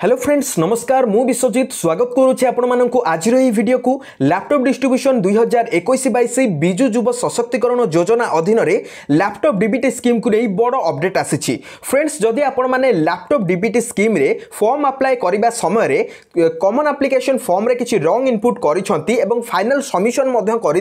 Hello friends নমস্কার, মু বিশ্বজিৎ, স্বাগত করুছি আপনার আজির এই ভিডিওকু ল্যাপটপ ডিস্ট্রিব্যুশন দুই হাজার একুশ বাইশ বিজু যুব সশক্তিকরণ যোজনা অধীନରେ ল্যাপটপ ডিবিটি স্কিম্কু নেই বড় অপডেট আসিছি ফ্রেন্ডস যদি আপনার ল্যাপটপ ডিবিটি স্কিম্রে ফর্ম আপ্লাই করা সময় কমন আপ্লিকেসন ফর্মরে কিছু রং ইনপুট করেছেন এবং ফাইনাল সমিশন করে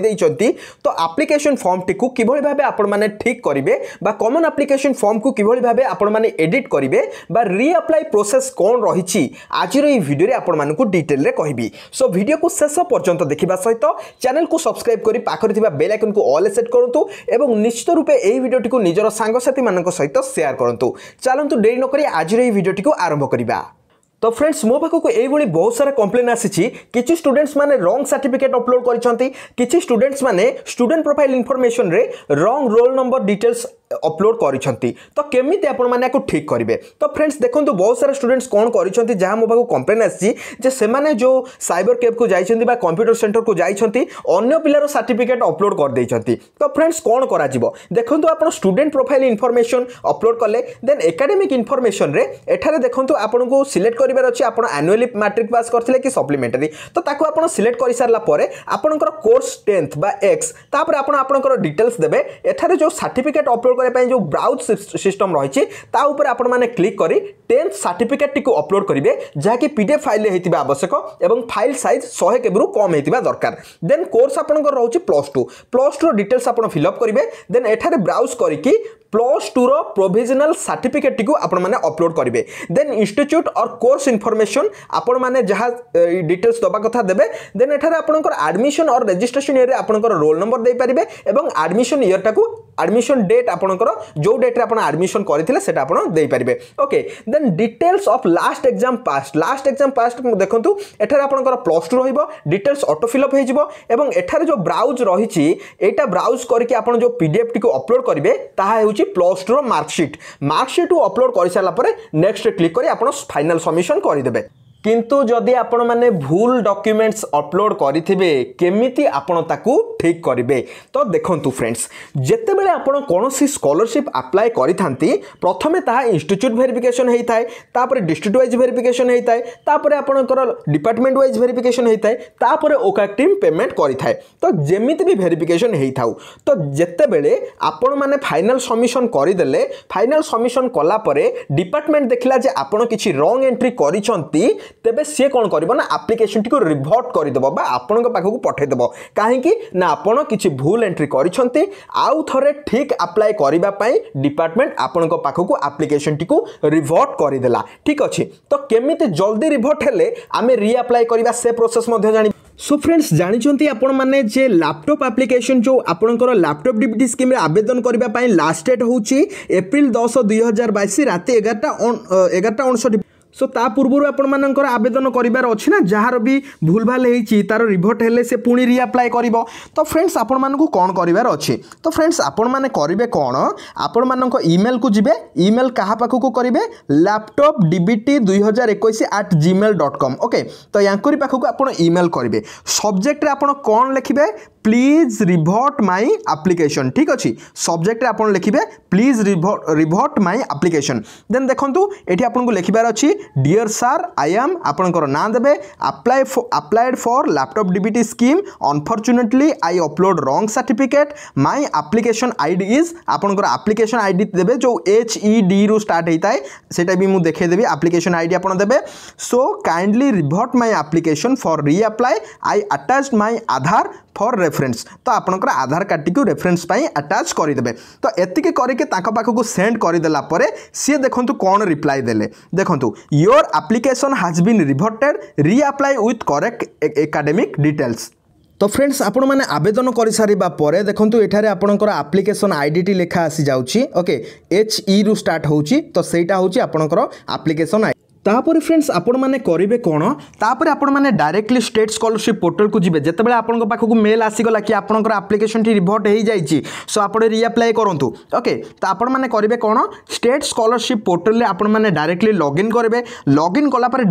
তো আপ্লিকেসন ফর্মটি কীভাবে ভাবে আপনার ঠিক করবে বা কমন আপ্লিকেসন ফর্মকু কীভাবে ভাবে আপনার এডিট করবে বা রিআপ্লাই প্রোসেস কোণ রয়েছে ରହିଛି ଆଜିର ଏହି ଭିଡ଼ିଓରେ ଆପଣମାନଙ୍କୁ ଡିଟେଲରେ କହିବି ସୋ ଭିଡ଼ିଓକୁ ଶେଷ ପର୍ଯ୍ୟନ୍ତ ଦେଖିବା ସହିତ ଚ୍ୟାନେଲକୁ ସବସ୍କ୍ରାଇବ୍ କରି ପାଖରେ ଥିବା ବେଲ୍ ଆଇକନ୍କୁ ଅଲ୍ ସେଟ୍ କରନ୍ତୁ ଏବଂ ନିଶ୍ଚିତ ରୂପେ ଏହି ଭିଡ଼ିଓଟିକୁ ନିଜର ସାଙ୍ଗସାଥିମାନଙ୍କ ସହିତ ସେୟାର କରନ୍ତୁ ଚାଲନ୍ତୁ ଡେରି ନକରି ଆଜିର ଏହି ଭିଡ଼ିଓଟିକୁ ଆରମ୍ଭ କରିବା তো ফ্রেন্ডস ମୋ ପାଖକୁ ଏଇଭଳି ବହୁତ ସାରା କମ୍ପ୍ଲେନ୍ ଆସିଛି କିଛି ଷ୍ଟୁଡେଣ୍ଟସ୍ ମାନେ ରଙ୍ଗ ସାର୍ଟିଫିକେଟ୍ ଅପଲୋଡ଼ କରିଛନ୍ତି କିଛି ଷ୍ଟୁଡେଣ୍ଟସ୍ ମାନେ ଷ୍ଟୁଡେଣ୍ଟ ପ୍ରୋଫାଇଲ୍ ଇନଫର୍ମେସନ୍ରେ ରଙ୍ଗ ରୋଲ୍ ନମ୍ବର details upload କରିଛନ୍ତି ତ କେମିତି ଆପଣମାନେ ୟାକୁ ଠିକ୍ କରିବେ? ତ ଫ୍ରେଣ୍ଡସ୍ ଦେଖନ୍ତୁ ବହୁତ ସାରା ଷ୍ଟୁଡେଣ୍ଟସ୍ କ'ଣ କରିଛନ୍ତି ଯାହା ମୋ ପାଖକୁ କମ୍ପ୍ଲେନ୍ ଆସିଛି ଯେ ସେମାନେ ଯେଉଁ ସାଇବର କେବ୍କୁ ଯାଇଛନ୍ତି ବା କମ୍ପ୍ୟୁଟର ସେଣ୍ଟରକୁ ଯାଇଛନ୍ତି ଅନ୍ୟ ପିଲାର ସାର୍ଟିଫିକେଟ୍ ଅପଲୋଡ଼ କରିଦେଇଛନ୍ତି। ତ ଫ୍ରେଣ୍ଡସ୍ କ'ଣ କରାଯିବ? ଦେଖନ୍ତୁ ଆପଣ ଷ୍ଟୁଡେଣ୍ଟ ପ୍ରୋଫାଇଲ୍ ଇନଫର୍ମେସନ୍ ଅପଲୋଡ଼ କଲେ ଦେନ୍ ଏକାଡେମିକ୍ ଇନଫର୍ମେସନ୍ରେ ଏଠାରେ ଦେଖନ୍ତୁ ଆପଣଙ୍କୁ ସିଲେକ୍ଟ କରିବାର ଅଛି ଆପଣ ଆନୁଆଲି ମାଟ୍ରିକ୍ ପାସ୍ କରିଥିଲେ କି ସପ୍ଲିମେଣ୍ଟାରୀ ତ ତାକୁ ଆପଣ ସିଲେକ୍ଟ କରିସାରିଲା ପରେ ଆପଣଙ୍କର କୋର୍ସ ଟେନ୍ଥ ବା ଏକ୍ସ ତାପରେ ଆପଣ ଆପଣଙ୍କର ଡିଟେଲ୍ସ ଦେବେ ଏଠାରେ ଯେଉଁ ସାର୍ଟିଫିକେଟ୍ ଅପଲୋଡ଼ କରିବା ପାଇଁ ଯେଉଁ ବ୍ରାଉଜ୍ ସିଷ୍ଟମ୍ ରହିଛି ତା ଉପରେ ଆପଣମାନେ କ୍ଲିକ୍ କରି ଟେନ୍ଥ ସାର୍ଟିଫିକେଟ୍ଟିକୁ ଅପଲୋଡ଼ କରିବେ ଯାହାକି ପି ଡି ଏଫ୍ ଫାଇଲ୍ରେ ହେଇଥିବା ଆବଶ୍ୟକ ଏବଂ ଫାଇଲ୍ ସାଇଜ୍ ଶହେ କେବିରୁ କମ୍ ହେଇଥିବା ଦରକାର। ଦେନ୍ କୋର୍ସ ଆପଣଙ୍କର ରହୁଛି ପ୍ଲସ୍ ଟୁ ପ୍ଲସ୍ ଟୁର ଡିଟେଲ୍ସ ଆପଣ ଫିଲ୍ଅପ୍ କରିବେ ଦେନ୍ ଏଠାରେ ବ୍ରାଉଜ୍ କରିକି ପ୍ଲସ୍ ଟୁର ପ୍ରୋଭିଜନାଲ୍ ସାର୍ଟିଫିକେଟ୍ଟିକୁ ଆପଣମାନେ ଅପଲୋଡ଼ କରିବେ then institute or course information ଆପଣମାନେ ଯାହା ଡିଟେଲ୍ସ ଦେବା କଥା ଦେବେ ଦେନ୍ ଏଠାରେ ଆପଣଙ୍କର ଆଡ଼ମିସନ୍ ଅର୍ ରେଜିଷ୍ଟ୍ରେସନ୍ ଇୟର୍ରେ ଆପଣଙ୍କର ରୋଲ୍ ନମ୍ବର ଦେଇପାରିବେ ଏବଂ ଆଡ଼ମିସନ୍ ଇୟର୍ଟାକୁ ଆଡ଼ମିସନ୍ ଡେଟ୍ ଆପଣଙ୍କର ଯେଉଁ ଡେଟ୍ରେ ଆପଣ ଆଡ଼ମିସନ୍ କରିଥିଲେ ସେଟା ଆପଣ ଦେଇପାରିବେ okay then details of last exam passed last exam passed ଦେଖନ୍ତୁ ଏଠାରେ ଆପଣଙ୍କର ପ୍ଲସ୍ ଟୁ ରହିବ ଡିଟେଲ୍ସ ଅଟୋ ଫିଲ୍ଅପ୍ ହେଇଯିବ ଏବଂ ଏଠାରେ ଯେଉଁ ବ୍ରାଉଜ୍ ରହିଛି ଏଇଟା ବ୍ରାଉଜ୍ କରିକି ଆପଣ ଯେଉଁ ପି ଡି ଏଫ୍ଟିକୁ ଅପଲୋଡ଼ କରିବେ ତାହା ହେଉଛି ପ୍ଲସ୍ ଟୁର ମାର୍କସିଟ୍ ମାର୍କସିଟ୍କୁ ଅପଲୋଡ଼ କରିସାରିଲା ପରେ ନେକ୍ସଟ କ୍ଲିକ୍ କରି ଆପଣ ଫାଇନାଲ୍ ସବମିସନ୍ କରିଦେବେ কিন্তু যদি আপনার ভুল ডকুমেন্টস অপলোড করে কমিটি আপনার তাকে ঠিক করবে? তো দেখুন ফ্রেন্ডস যেতবে আপনার কোণী স্কলারশিপ আপ্লাই করে থাকে প্রথমে তাহা ইনস্টিচ্যুট ভেরিফিকেসন হয়ে থাকে তাপরে ডিস্ট্রিক্ট ওয়াইজ ভেরিফিকেসন হয়ে থাকে তাপরে আপনার ডিপার্টমেন্ট ওয়াইজ ভেরিফিকেসন হয়ে থাকে তাপরে ওকা টিম পেমেন্ট করে থাকে তো যেমিতি ভেরিফিকেসন হয়ে থাকে তো যেতবে আপন মানে ফাইনাল সমিশন করিদেলে ফাইনাল সমিশন কলাপরে ডিপার্টমেন্ট দেখিলা যে আপনার কিছু রং এন্ট্রি করছেন ତେବେ ସିଏ କ'ଣ କରିବ ନା ଆପ୍ଲିକେସନଟିକୁ ରିଭର୍ଟ କରିଦେବ ବା ଆପଣଙ୍କ ପାଖକୁ ପଠାଇଦେବ କାହିଁକି ନା ଆପଣ କିଛି ଭୁଲ ଏଣ୍ଟ୍ରି କରିଛନ୍ତି ଆଉ ଥରେ ଠିକ୍ ଆପ୍ଲାଏ କରିବା ପାଇଁ ଡିପାର୍ଟମେଣ୍ଟ ଆପଣଙ୍କ ପାଖକୁ ଆପ୍ଲିକେସନଟିକୁ ରିଭର୍ଟ କରିଦେଲା ଠିକ୍ ଅଛି ତ କେମିତି ଜଲ୍ଦି ରିଭର୍ଟ ହେଲେ ଆମେ ରିଆପ୍ଲାଏ କରିବା ସେ ପ୍ରୋସେସ୍ ମଧ୍ୟ ଜାଣିବା সো ফ্রেন্ডস জাঁচান আপনার মানে যে ল্যাপটপ আপ্লিকেসন যে আপনার ল্যাপটপ ডিবিটি স্কিমে আবেদন করা লাস্ট ডেট হচ্ছে এপ্রিল দশ দুই হাজার বাইশ রাতে এগারটা এগারটা অণষঠি সো তা পূর্বর আপনার আবেদন করবার না যার বি ভুল ভালো হয়েছি তার রিভর্ট হলে সে পুঁ রিআপ্লাই করব তো ফ্রেন্ডস আপনার কণ করবার অছি তো ফ্রেন্ডস আপনার করবে কণ আপনার ইমেল কু যাবে ইমেল কাহা পাখক করবে ল্যাপটপ ডিবিটি দুই হাজার একুশ আট জিমেল ডট কম ওকে তো ইয়াঙ্করি পাখক আপনার ইমেল করবে সবজেক্টরে আপনার কণ লিখবে প্লিজ রিভর্ট মাই আপ্লিকেসন ঠিক আছে? সবজেক্টরে আপনার লিখবে প্লিজ রিভর্ট মাই আপ্লিকেসন দেন দেখুন এটি আপনার লিখবার অছি ডিয়র সার আই এম আপনার না দেবে apply applied for laptop DBT scheme unfortunately I upload wrong certificate my application ID is আপনার আপ্লিকেসন আইডি দেবে, যে এইচ ই ডি রু স্টার্ট হয়ে থাকে সেটা বি মু দেখাই দেবি আপ্লিকেসন আইডি আপনার দেবে so kindly revert my application for reapply I attached my Aadhaar for reference তো আপনার আধার কার্ডটি রেফরেন্স পাই আটাচ করেদেবে তো এতিকি করিকি তাঁক পাখক সেন্ড করেদেলা পরে সি দেখুন কোণ রিপ্লাই দেলে দেখুন your application has been reverted reapply with correct academic details তো ফ্রেন্ডস আপনার আবেদন করে সারা পরে দেখুন এখানে আপনার আপ্লিকেসন আইডিটি লেখা আসি যাচ্ছি ওকে এইচ ই রু স্টার্ট হচ্ছে তো সেইটা হচ্ছে আপনার আপ্লিকেসন তাপরে ফ্রেন্ডস আপনার করবে কোণ তাপরে আপনার ডাইরেক্টলি স্টেট স্কলারশিপ পোর্টাল কু যাবে যেতবে আপনার পাখক মেল আসিগলা কি আপনার আপ্লিকেশনটি রিভর্ট হয়ে যাই সো আপনার রিআপ্লাই করতু ওকে তো আপনার করবে কোণ স্টেট স্কলারশিপ পোর্টালে আপনার ডাইরেক্টলি লগ ইন করবে লগ ইন কলাপরে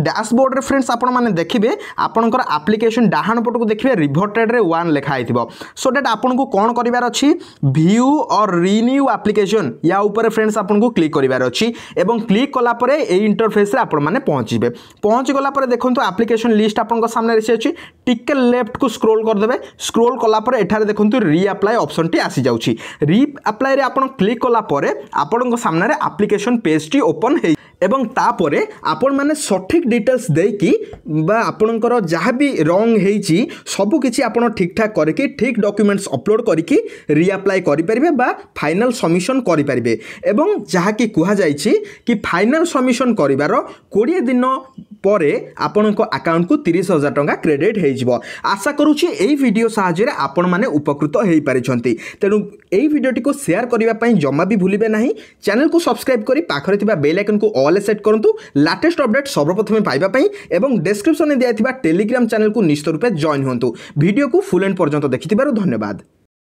রে ফ্রেন্ডস আপনার দেখবে আপনার আপ্লিকেশন ডাহাণ পটকু দেখবে রে ওয়ান লেখা হয়ে সো দ্যাট আপনার কোণ করবার অছি ভিউ অর রিনিউ আপ্লিকেশন ইয়া উপরে ফ্রেন্ডস আপনার ক্লিক করবার অছি এবং ক্লিক কলাপরে এই ইন্টরফেসে আপনার ଆପଣମାନେ ପହଞ୍ଚିବେ ପହଞ୍ଚିଗଲା ପରେ ଦେଖନ୍ତୁ ଆପ୍ଲିକେସନ୍ ଲିଷ୍ଟ ଆପଣଙ୍କ ସାମ୍ନାରେ ସେ ଅଛି ଟିକେ ଲେଫ୍ଟକୁ ସ୍କ୍ରୋଲ୍ କରିଦେବେ ସ୍କ୍ରୋଲ୍ କଲା ପରେ ଏଠାରେ ଦେଖନ୍ତୁ ରି ଆପ୍ଲାଏ ଅପସନ୍ଟି ଆସିଯାଉଛି ରି ଆପ୍ଲାଏରେ ଆପଣ କ୍ଲିକ୍ କଲା ପରେ ଆପଣଙ୍କ ସାମ୍ନାରେ ଆପ୍ଲିକେସନ୍ ପେଜ୍ଟି ଓପନ୍ ହେଇ ଏବଂ ତାପରେ ଆପଣମାନେ ସଠିକ୍ ଡିଟେଲ୍ସ ଦେଇକି ବା ଆପଣଙ୍କର ଯାହା ବି ରଙ୍ଗ ହେଇଛି ସବୁକିଛି ଆପଣ ଠିକ୍ଠାକ୍ କରିକି ଠିକ୍ ଡକ୍ୟୁମେଣ୍ଟସ୍ ଅପଲୋଡ଼ କରିକି ରିଆପ୍ଲାଏ କରିପାରିବେ ବା ଫାଇନାଲ୍ ସବମିସନ୍ କରିପାରିବେ ଏବଂ ଯାହାକି କୁହାଯାଇଛି କି ଫାଇନାଲ୍ ସବମିସନ୍ କରିବାର କୋଡ଼ିଏ ଦିନ ପରେ ଆପଣଙ୍କ ଆକାଉଣ୍ଟକୁ ତିରିଶ ହଜାର ଟଙ୍କା କ୍ରେଡ଼ିଟ୍ ହେଇଯିବ। ଆଶା କରୁଛି ଏହି ଭିଡ଼ିଓ ସାହାଯ୍ୟରେ ଆପଣମାନେ ଉପକୃତ ହୋଇପାରିଛନ୍ତି। ତେଣୁ ଏହି ଭିଡ଼ିଓଟିକୁ ସେୟାର କରିବା ପାଇଁ ଜମା ବି ଭୁଲିବେ ନାହିଁ। ଚ୍ୟାନେଲକୁ ସବସ୍କ୍ରାଇବ୍ କରି ପାଖରେ ଥିବା ବେଲ୍ ଆଇକନ୍କୁ ଅଲ୍ ସେଟ୍ କରନ୍ତୁ। ଲାଟେଷ୍ଟ ଅପଡେଟ୍ ସର୍ବପ୍ରଥମେ ପାଇବା ପାଇଁ ଏବଂ ଡେସ୍କ୍ରିପ୍ସନରେ ଦିଆଥିବା ଟେଲିଗ୍ରାମ ଚ୍ୟାନେଲକୁ ନିଶ୍ଚିତ ରୂପେ ଜଏନ୍ ହୁଅନ୍ତୁ। ଭିଡ଼ିଓକୁ ଫୁଲ୍ ଏଣ୍ଡ ପର୍ଯ୍ୟନ୍ତ ଦେଖିଥିବାରୁ ଧନ୍ୟବାଦ।